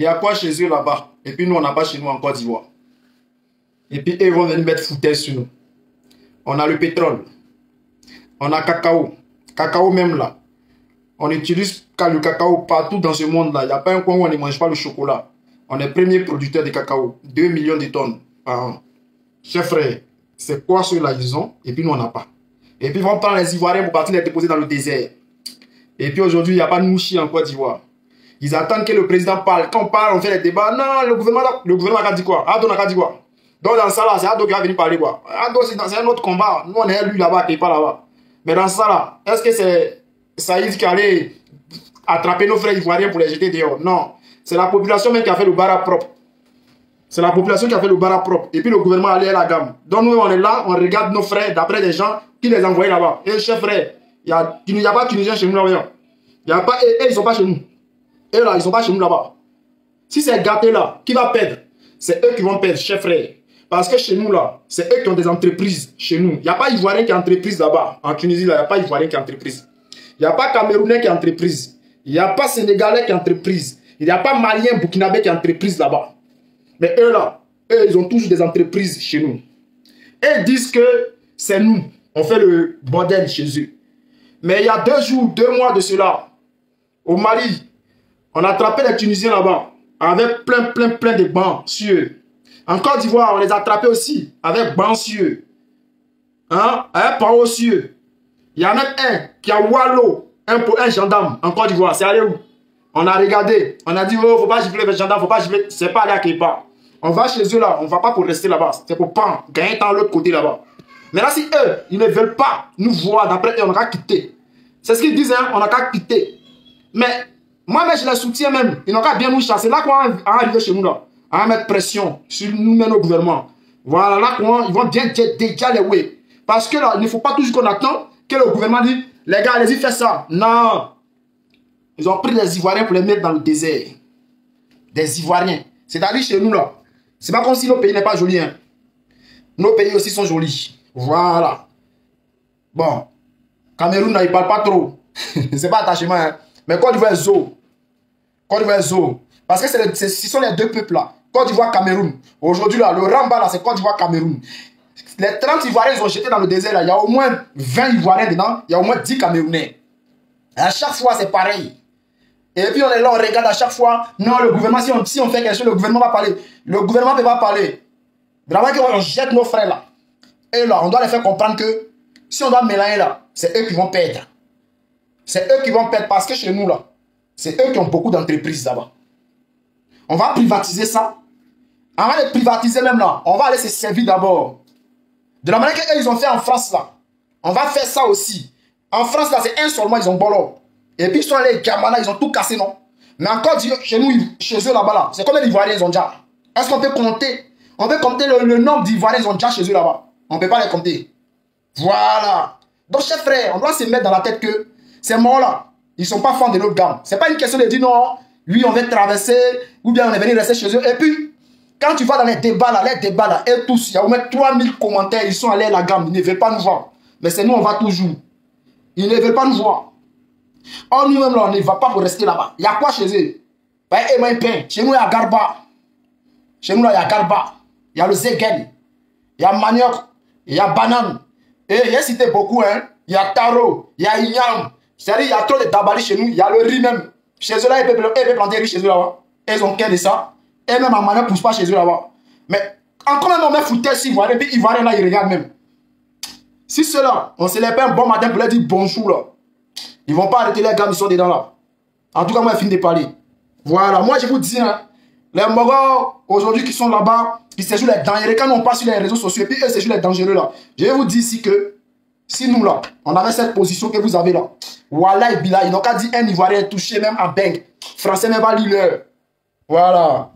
Il y a quoi chez eux là-bas? Et puis nous, on n'a pas chez nous en Côte d'Ivoire. Et puis ils vont venir mettre foutaise sur nous. On a le pétrole. On a cacao. Cacao même là. On utilise le cacao partout dans ce monde-là. Il n'y a pas un coin où on ne mange pas le chocolat. On est premier producteur de cacao. 2 millions de tonnes par an. Chers frères, c'est quoi ceux-là ils ont? Et puis nous on n'a pas. Et puis ils vont prendre les Ivoiriens pour partir les déposer dans le désert. Et puis aujourd'hui, il n'y a pas de mouchi en Côte d'Ivoire. Ils attendent que le président parle. Quand on parle, on fait les débats. Non, le gouvernement, le gouvernement a dit quoi? Ado n'a dit quoi? Donc dans ça là, c'est Ado qui va venir parler quoi. Ado, c'est un autre combat. Nous, on est lui là-bas, qui pas là-bas. Mais dans ça là, est-ce que c'est Saïd qui allait attraper nos frères ivoiriens pour les jeter dehors? Non. C'est la population même qui a fait le bar propre. C'est la population qui a fait le bar propre. Et puis le gouvernement allait à la gamme. Donc nous, on est là, on regarde nos frères d'après des gens qui les envoyaient là-bas. Et chef frère, il n'y a, pas de Tunisiens chez nous là-bas. Il y a pas, et, ils sont pas chez nous. Et là, ils sont pas chez nous là-bas. Si c'est gâté là, qui va perdre? C'est eux qui vont perdre, chef frère. Parce que chez nous là, c'est eux qui ont des entreprises chez nous. Il n'y a pas Ivoirien qui entreprise là-bas. En Tunisie, là, il n'y a pas Ivoirien qui entreprise. Il n'y a pas Camerounais qui entreprise. Il n'y a pas Sénégalais qui entreprise. Il n'y a pas Malien, Burkinabé qui entreprise là-bas. Mais eux là, eux, ils ont toujours des entreprises chez nous. Ils disent que c'est nous. On fait le bordel chez eux. Mais il y a deux jours, deux mois de cela, au Mali, on a attrapé les Tunisiens là-bas avec plein, plein, plein de bancs sur eux. En Côte d'Ivoire, on les a attrapés aussi avec bancs sur eux. Hein? Avec pao sur. Il y en a un qui a Wallo, un, un gendarme en Côte d'Ivoire. C'est allé où? On a regardé. On a dit, oh, faut pas gifler les gendarmes, faut pas gifler. C'est pas là qu'il pas. On va chez eux là, on va pas pour rester là-bas. C'est pour pas gagner temps l'autre côté là-bas. Mais là, si eux, ils ne veulent pas nous voir, d'après eux, on a qu'à quitter. C'est ce qu'ils disent, hein, on a qu'à quitter. Mais moi, mais je les soutiens même. Ils n'ont qu'à bien nous chasser. Là qu'on va arriver chez nous, là, on va mettre pression sur nous-mêmes au gouvernement. Voilà, là qu'on ils vont bien déjà les ouais. Parce que là, il ne faut pas toujours qu'on attend que le gouvernement dit, les gars, allez-y, faites ça. Non. Ils ont pris des Ivoiriens pour les mettre dans le désert. Des Ivoiriens. C'est-à-dire chez nous, là. C'est pas comme si nos pays n'est pas joli. Hein. Nos pays aussi sont jolis. Voilà. Bon. Cameroun, là, il parle pas trop. c'est pas attachement. Hein. Mais Côte d'Ivoire, zo. Côte d'Ivoire, zo. Parce que ce sont les deux peuples là. Côte d'Ivoire, Cameroun. Aujourd'hui, là, le Ramba, là, c'est Côte d'Ivoire, Cameroun. Les 30 Ivoiriens, ils ont jeté dans le désert, là. Il y a au moins 20 Ivoiriens dedans. Il y a au moins 10 Camerounais. à chaque fois, c'est pareil. Et puis, on est là, on regarde à chaque fois. Non, le gouvernement, si on, on fait quelque chose, le gouvernement va parler. Le gouvernement ne peut pas parler. Vraiment qu'on jette nos frères là. Et là, on doit les faire comprendre que si on doit mélanger là, c'est eux qui vont perdre. C'est eux qui vont perdre parce que chez nous là, c'est eux qui ont beaucoup d'entreprises là-bas. On va privatiser ça. On va les privatiser même là. On va aller se servir d'abord. De la manière qu'ils ont fait en France là. On va faire ça aussi. En France là, c'est un seulement, ils ont bolo. Et puis ils sont allés ils ont tout cassé, non? Mais encore chez nous, chez eux là-bas là, c'est combien d'Ivoiriens ils ont déjà Est-ce qu'on peut compter? On peut compter le, nombre d'Ivoiriens ils ont déjà chez eux là-bas. On ne peut pas les compter. Voilà. Donc, chers frères, on doit se mettre dans la tête que ces morts-là, ils ne sont pas fans de notre gamme. Ce n'est pas une question de dire non, lui, on va traverser, ou bien on est venu rester chez eux. Et puis, quand tu vas dans les débats là, les débats là, et tous, il y a au moins 3000 commentaires, ils sont allés à la gamme, ils ne veulent pas nous voir. Mais c'est nous, on va toujours. Ils ne veulent pas nous voir. Or, nous-mêmes on ne va pas pour rester là-bas. Il y a quoi chez eux? Ben. Chez nous, il y a Garba. Chez nous, là, il y a Garba. Il y a le Zegen. Il y a Manioc. Il y a Banane. Et il y a cité beaucoup, hein. Il y a Taro. Il y a Inyam. C'est-à-dire, il y a trop de dabali chez nous. Il y a le riz même. Chez eux, là, ils peuvent, planter riz chez eux là-bas. Ils ont qu'un de ça. Et même en ne pousse pas chez eux là-bas. Mais encore même, on met foutu si voit, puis ils voient là, ils regardent même. Si ceux-là, on se lève un bon matin pour leur dire bonjour là. Ils vont pas arrêter les gars, ils sont dedans là. En tout cas, moi, je finis de parler. Voilà, moi, je vous dis, hein, les Mogos, aujourd'hui, qui sont là-bas, qui se jouent les dangereux, quand on passe sur les réseaux sociaux, et puis eux se jouent les dangereux là. Je vais vous dire ici que, si nous là, on avait cette position que vous avez là, et Bila, ils n'ont qu'à dire un Ivoirien touché même en bang. Français même pas lire Voilà.